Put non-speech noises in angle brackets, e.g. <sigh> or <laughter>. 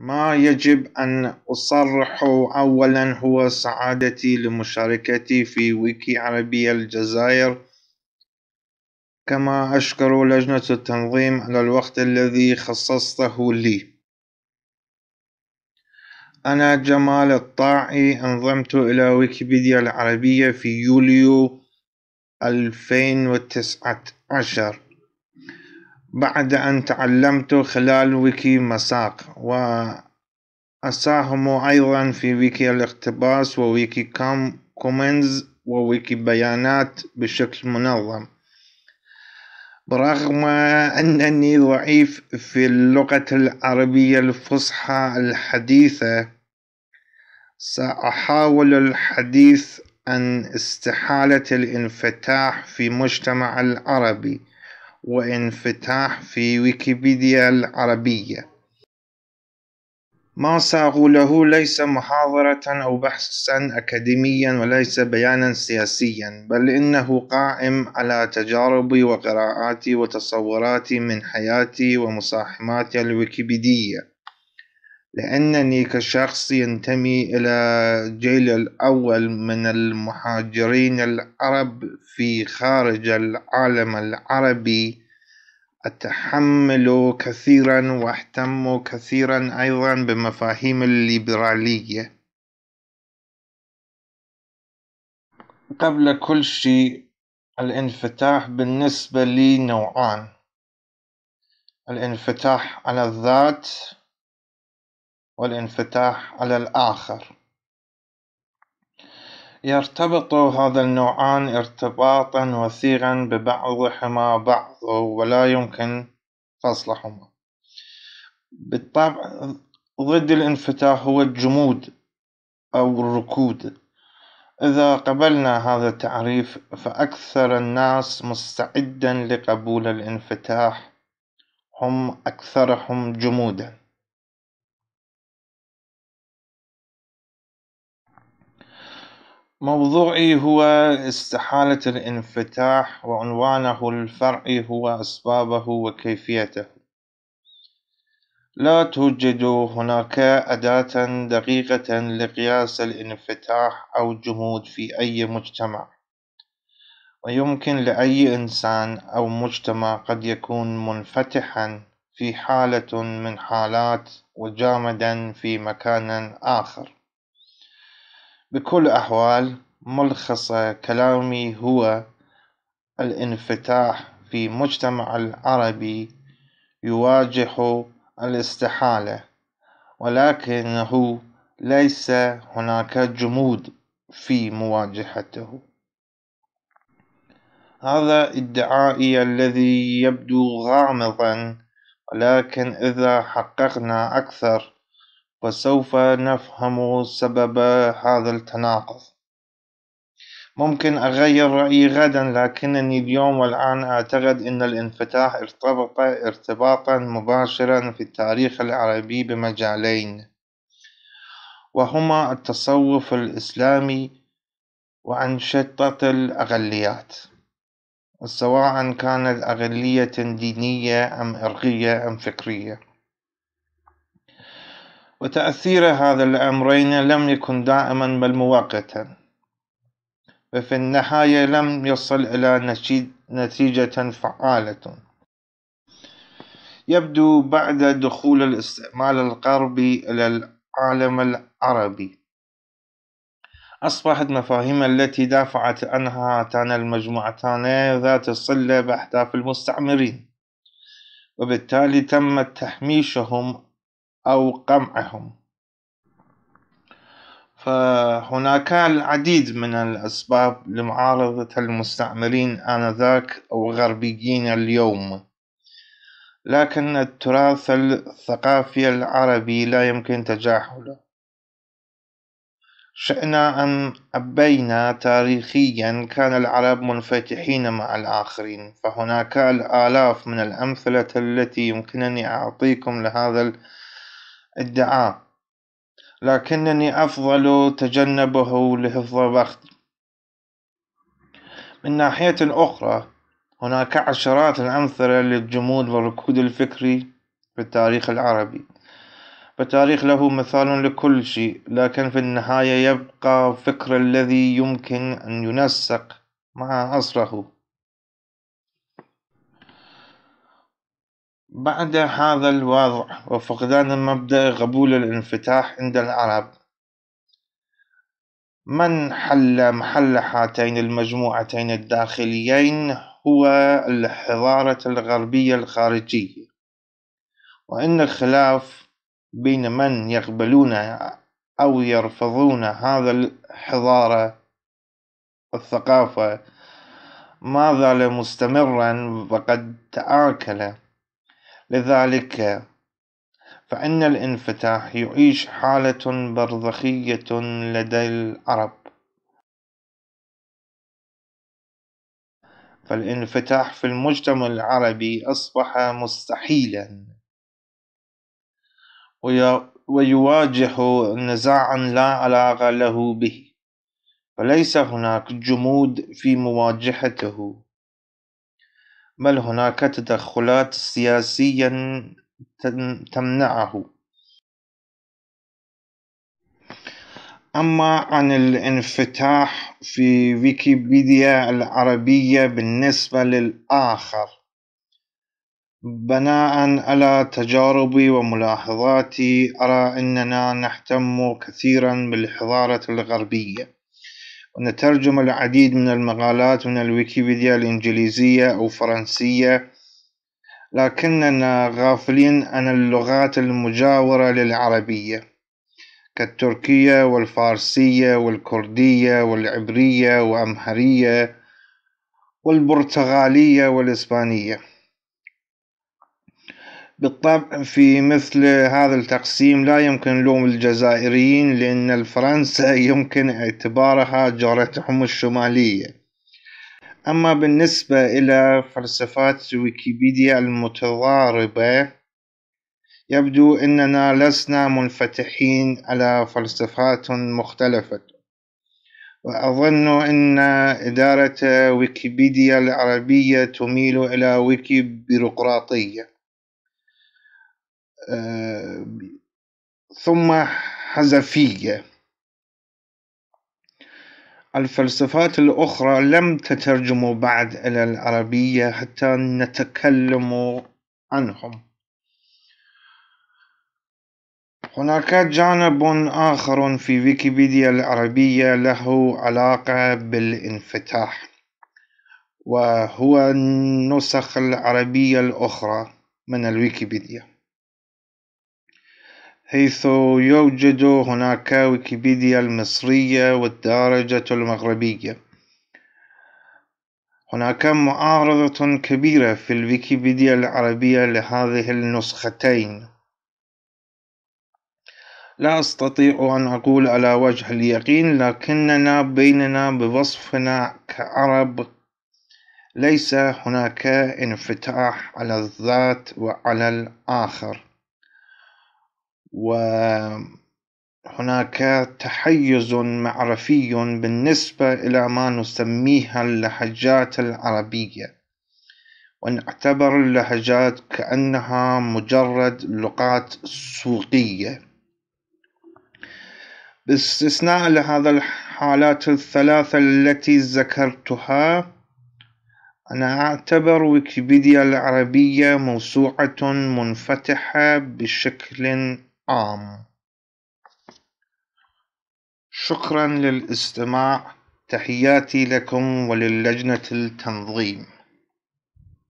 ما يجب أن أصرح أولا هو سعادتي لمشاركتي في ويكي عربية الجزائر. كما أشكر لجنة التنظيم على الوقت الذي خصصته لي. أنا جمال الطاعي أنضمت إلى ويكيبيديا العربية في يوليو 2019 بعد أن تعلمت خلال ويكي مساق وأساهم أيضا في ويكي الاقتباس وويكي كام كومنز وويكي بيانات بشكل منظم. برغم أنني ضعيف في اللغة العربية الفصحى الحديثة سأحاول الحديث عن استحالة الانفتاح في مجتمع العربي. وانفتاح في ويكيبيديا العربية. ما سأقوله ليس محاضرة أو بحثا أكاديميا وليس بيانا سياسيا بل إنه قائم على تجاربي وقراءاتي وتصوراتي من حياتي ومصاحماتي الويكيبيدية. لأنني كشخص ينتمي إلى الجيل الأول من المهاجرين العرب في خارج العالم العربي. أتحمل كثيرا وأهتم كثيرا أيضا بمفاهيم الليبرالية. قبل كل شيء الانفتاح بالنسبة لي نوعان. الانفتاح على الذات والانفتاح على الآخر. يرتبط هذا النوعان ارتباطا وثيقا ببعضهما بعض ولا يمكن فصلهما. بالطبع ضد الانفتاح هو الجمود أو الركود. إذا قبلنا هذا التعريف فأكثر الناس مستعدا لقبول الانفتاح هم أكثرهم جمودا. موضوعي هو استحالة الانفتاح وعنوانه الفرعي هو أسبابه وكيفيته. لا توجد هناك أداة دقيقة لقياس الانفتاح أو الجمود في أي مجتمع. ويمكن لأي إنسان أو مجتمع قد يكون منفتحا في حالة من حالات وجامدا في مكان آخر. بكل الأحوال ملخص كلامي هو الانفتاح في مجتمع العربي يواجه الاستحالة ولكنه ليس هناك جمود في مواجهته. هذا ادعائي الذي يبدو غامضا ولكن إذا حققنا أكثر وسوف نفهم سبب هذا التناقض. ممكن أغير رأيي غدا لكنني اليوم والآن أعتقد أن الانفتاح ارتبط ارتباطا مباشرا في التاريخ العربي بمجالين وهما التصوف الإسلامي وأنشطة الأقليات سواء كانت أقلية دينية أم إرقية أم فكرية. وتأثير هذا الأمرين لم يكن دائما بل مؤقتا. وفي النهاية لم يصل إلى نتيجة فعالة. يبدو بعد دخول الاستعمال الغربي إلى العالم العربي. أصبحت مفاهيم التي دافعت عنها هاتان المجموعتان ذات الصلة بأهداف المستعمرين وبالتالي تم تهميشهم أو قمعهم. فهناك العديد من الأسباب لمعارضة المستعمرين آنذاك أو غربيين اليوم. لكن التراث الثقافي العربي لا يمكن تجاهله. شئنا أم أبينا تاريخيا كان العرب منفتحين مع الآخرين. فهناك الآلاف من الأمثلة التي يمكنني أعطيكم لهذا ادعاء لكنني أفضل تجنبه لحفظ الوقت. من ناحية أخرى هناك عشرات الأمثلة للجمود والركود الفكري في التاريخ العربي. فالتاريخ له مثال لكل شيء لكن في النهاية يبقى فكر الذي يمكن أن ينسق مع عصره بعد هذا الوضع وفقدان مبدأ قبول الانفتاح عند العرب. من حل محل هاتين المجموعتين الداخليين هو الحضارة الغربية الخارجية. وإن الخلاف بين من يقبلون أو يرفضون هذا الحضارة والثقافة ما زال مستمرا وقد تآكل. لذلك فإن الانفتاح يعيش حالة برزخية لدى العرب. فالانفتاح في المجتمع العربي أصبح مستحيلا. ويواجه نزاعا لا علاقة له به. فليس هناك جمود في مواجهته. بل هناك تدخلات سياسية تمنعه؟ أما عن الانفتاح في ويكيبيديا العربية بالنسبة للآخر بناء على تجاربي وملاحظاتي أرى أننا نهتم كثيرا بالحضارة الغربية. ونترجم العديد من المقالات من الويكيبيديا الإنجليزية أو فرنسية. لكننا غافلين عن اللغات المجاورة للعربية كالتركية والفارسية والكردية والعبرية وأمهرية والبرتغالية والإسبانية. بالطبع في مثل هذا التقسيم لا يمكن لوم الجزائريين لأن الفرنسا <laughs> يمكن اعتبارها جارتهم الشمالية. أما بالنسبة إلى فلسفات ويكيبيديا المتضاربة يبدو أننا لسنا منفتحين على فلسفات مختلفة. وأظن أن إدارة ويكيبيديا العربية تميل إلى ويكي بيروقراطية ثم حذفية. الفلسفات الأخرى لم تترجم بعد إلى العربية حتى نتكلم عنهم. هناك جانب آخر في ويكيبيديا العربية له علاقة بالانفتاح وهو النسخ العربية الأخرى من الويكيبيديا. حيث يوجد هناك ويكيبيديا المصرية والدارجة المغربية. هناك معارضة كبيرة في الويكيبيديا العربية لهذه النسختين. لا أستطيع أن أقول على وجه اليقين لكننا بيننا بوصفنا كعرب. ليس هناك انفتاح على الذات وعلى الآخر. وهناك تحيز معرفي بالنسبة إلى ما نسميها اللهجات العربية. ونعتبر اللهجات كأنها مجرد لغات سوقية. باستثناء لهذا الحالات الثلاثة التي ذكرتها أنا أعتبر ويكيبيديا العربية موسوعة منفتحة بشكل عام شكرا للاستماع. تحياتي لكم وللجنة التنظيم.